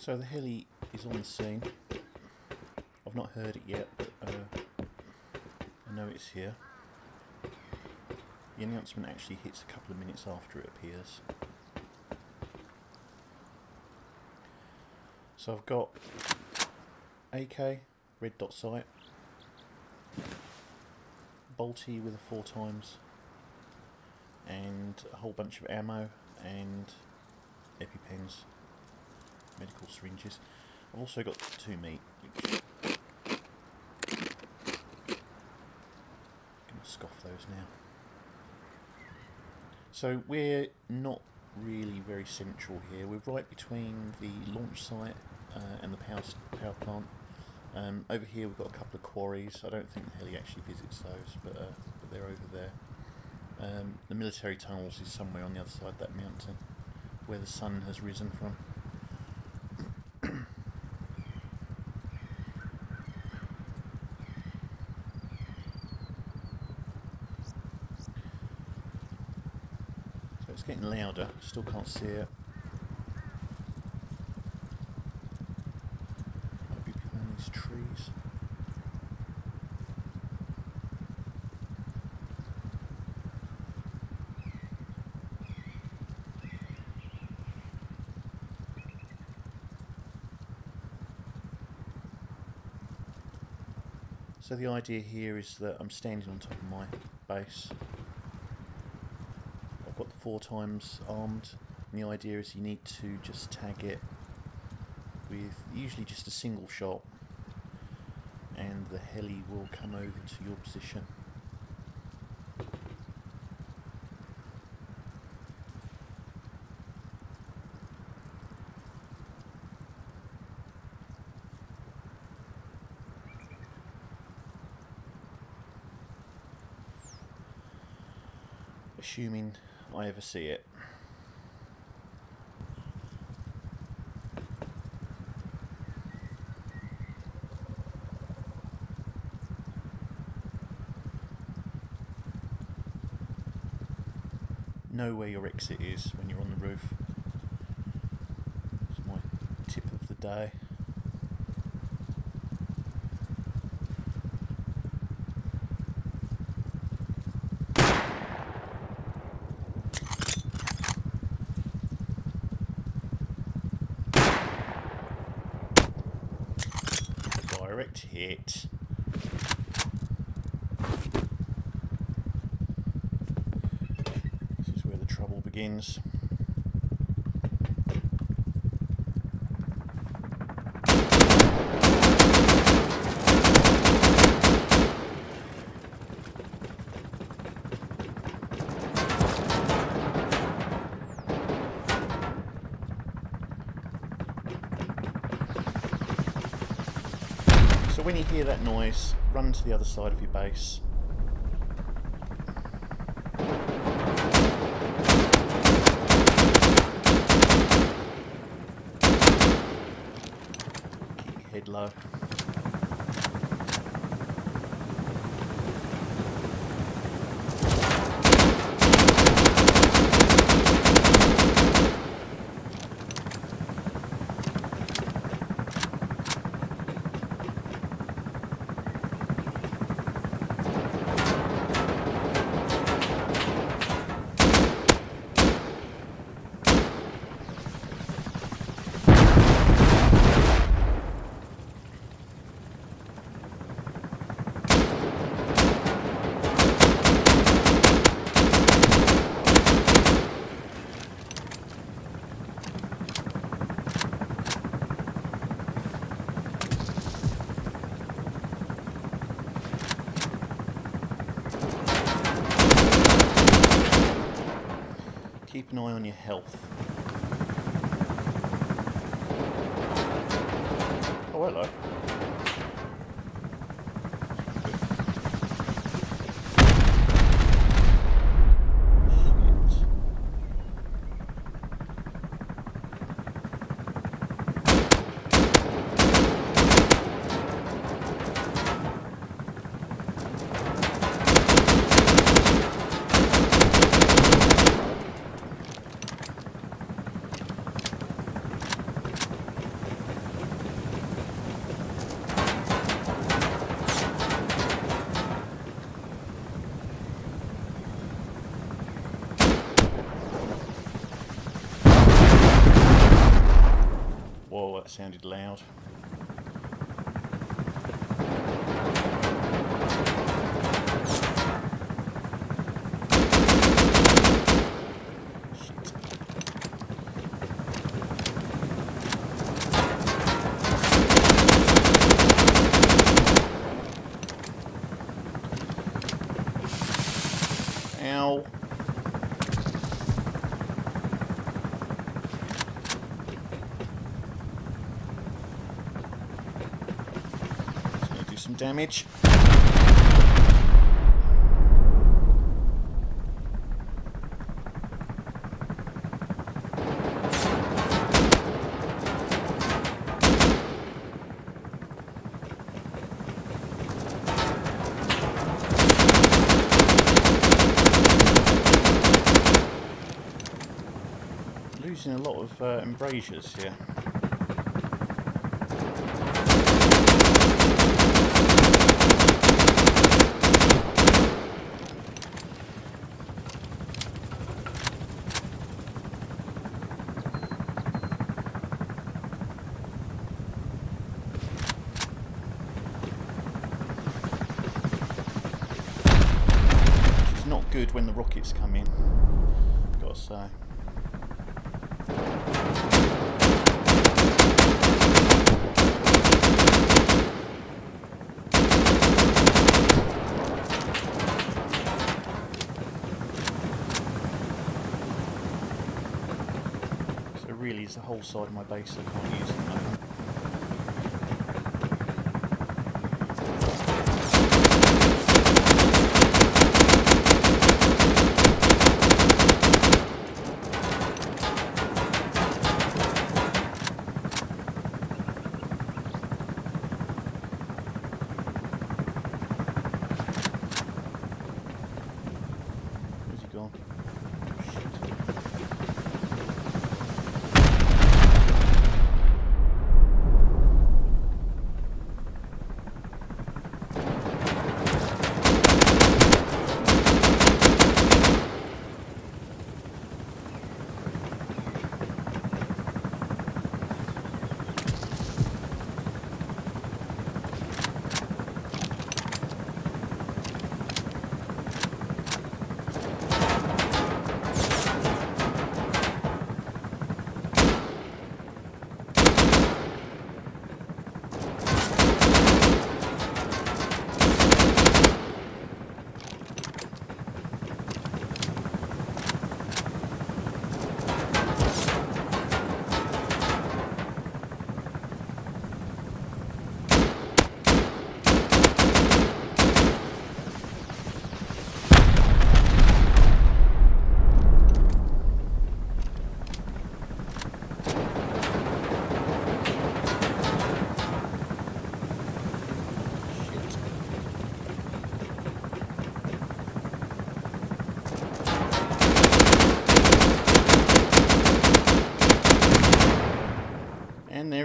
So the heli is on the scene. I've not heard it yet, but uh, I know it's here. The announcement actually hits a couple of minutes after it appears. So I've got AK, red dot sight, Bolty with a four times, and a whole bunch of ammo and EpiPens medical syringes. I've also got two meat, which gonna scoff those now. So we're not really very central here. We're right between the launch site uh, and the power power plant. Um, over here we've got a couple of quarries. I don't think heli actually visits those, but, uh, but they're over there. Um, the military tunnels is somewhere on the other side of that mountain, where the sun has risen from. So it's getting louder, still can't see it. Might be behind these trees. So the idea here is that I'm standing on top of my base. Four times armed, and the idea is you need to just tag it with usually just a single shot, and the heli will come over to your position. Assuming I ever see it. Know where your exit is when you're on the roof. It's my tip of the day. Direct hit. This is where the trouble begins. So when you hear that noise, run to the other side of your base. Low. Keep an eye on your health. Oh, hello. Sounded loud. Some damage. Losing a lot of uh, embrasures here. Which is not good when the rockets come in, gotta say. So really, it's the whole side of my base I can't use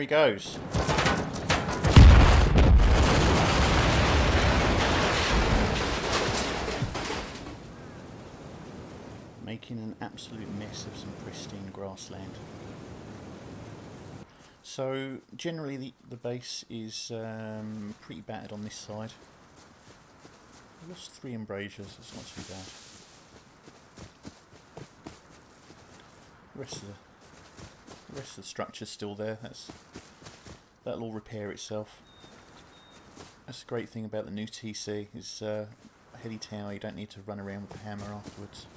he goes. Making an absolute mess of some pristine grassland. So generally the, the base is um, pretty battered on this side. I lost three embrasures, that's not too bad. The rest of the, the rest of the structure's still there. That's that'll all repair itself. That's the great thing about the new TC is uh, a heady tower. You don't need to run around with the hammer afterwards.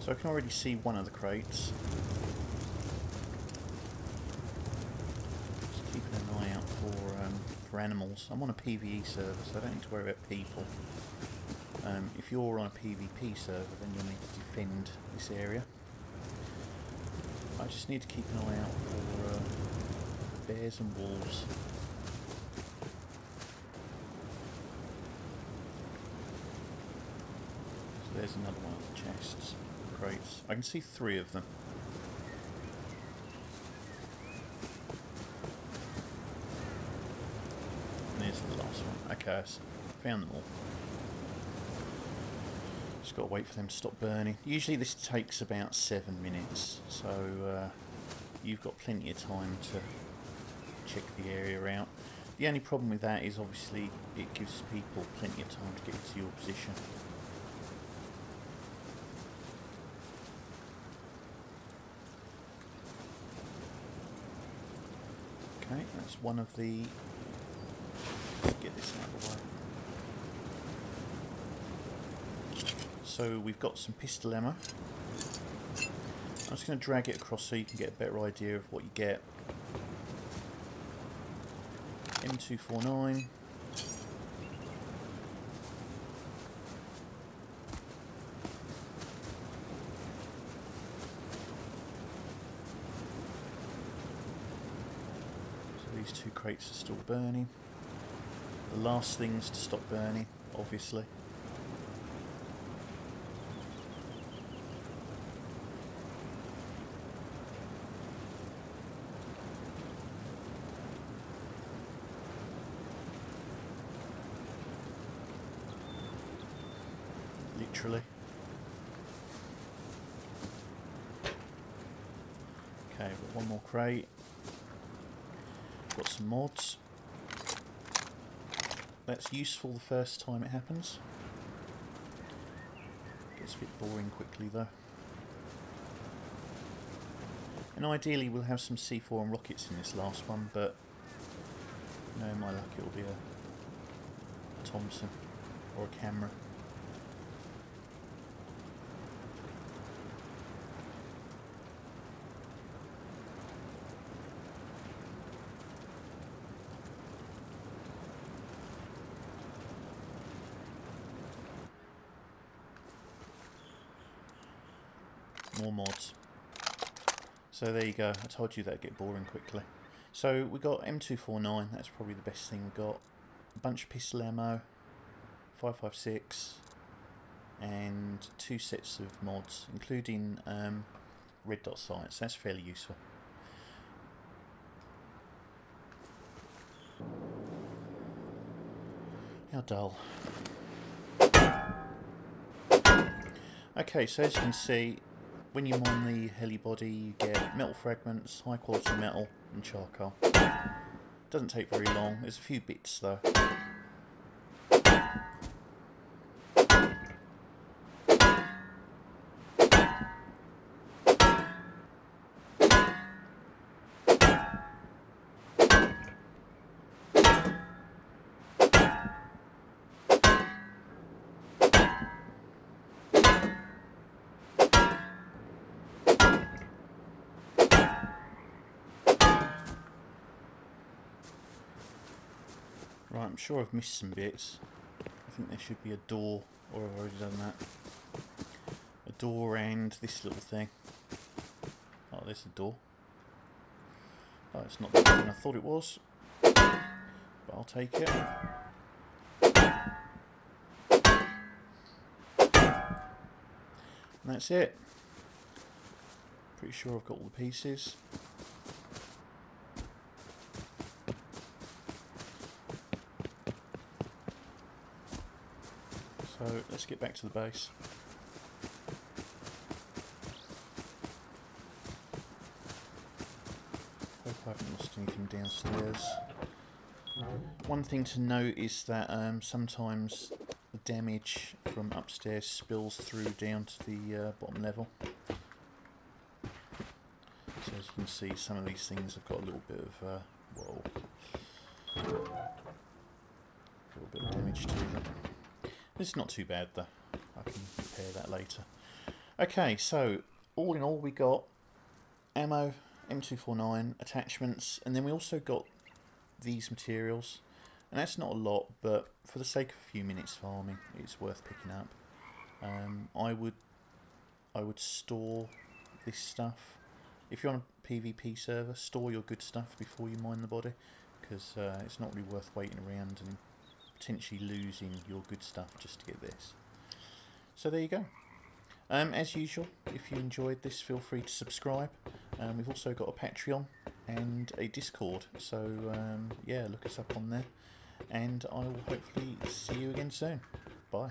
So I can already see one of the crates. Just keeping an eye out for um, for animals. I'm on a PVE server, so I don't need to worry about people. Um, if you're on a PvP server, then you'll need to defend this area. I just need to keep an eye out for uh, bears and wolves. So there's another one of the chests, crates. I can see three of them. And there's the last one. Okay, I found them all. Just got to wait for them to stop burning. Usually this takes about seven minutes, so uh, you've got plenty of time to check the area out. The only problem with that is obviously it gives people plenty of time to get into your position. Okay, that's one of the... Let's get this out of the way. So we've got some pistol ammo. I'm just going to drag it across so you can get a better idea of what you get. M249. So these two crates are still burning. The last things to stop burning, obviously. Literally. Okay, got one more crate. Got some mods. That's useful the first time it happens. Gets a bit boring quickly though. And ideally we'll have some C4 and rockets in this last one, but no, my luck it'll be a Thompson or a camera. more mods. So there you go, I told you that'd get boring quickly. So we got M249, that's probably the best thing we got. A bunch of pistol ammo, 556, and two sets of mods, including um, red dot sights. That's fairly useful. How dull. Okay, so as you can see, when you mine the heli body, you get metal fragments, high quality metal, and charcoal. Doesn't take very long. There's a few bits though. Right, I'm sure I've missed some bits. I think there should be a door, or I've already done that. A door and this little thing. Oh, there's a door. Oh, it's not the thing I thought it was. But I'll take it. And that's it. Pretty sure I've got all the pieces. So let's get back to the base. Hope I haven't lost anything downstairs. One thing to note is that um, sometimes the damage from upstairs spills through down to the uh, bottom level. So as you can see, some of these things have got a little bit of, uh, whoa, a little bit of damage to them. It's not too bad though. I can repair that later. Okay, so all in all we got ammo, M249, attachments, and then we also got these materials. And that's not a lot, but for the sake of a few minutes farming, it's worth picking up. Um, I would I would store this stuff. If you're on a PvP server, store your good stuff before you mine the body, because uh, it's not really worth waiting around and potentially losing your good stuff just to get this. So there you go. Um, as usual, if you enjoyed this, feel free to subscribe. Um, we've also got a Patreon and a Discord, so um, yeah, look us up on there. And I will hopefully see you again soon. Bye.